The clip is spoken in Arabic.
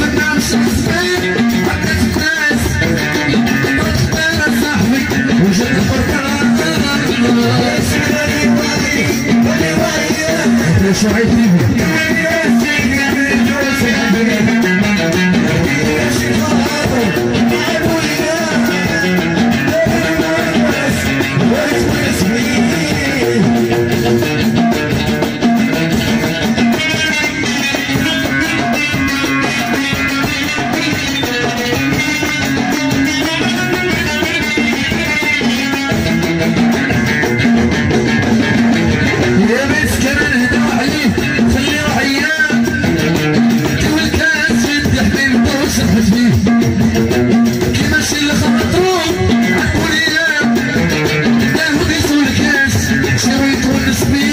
قرطاس كنت فتاش this me.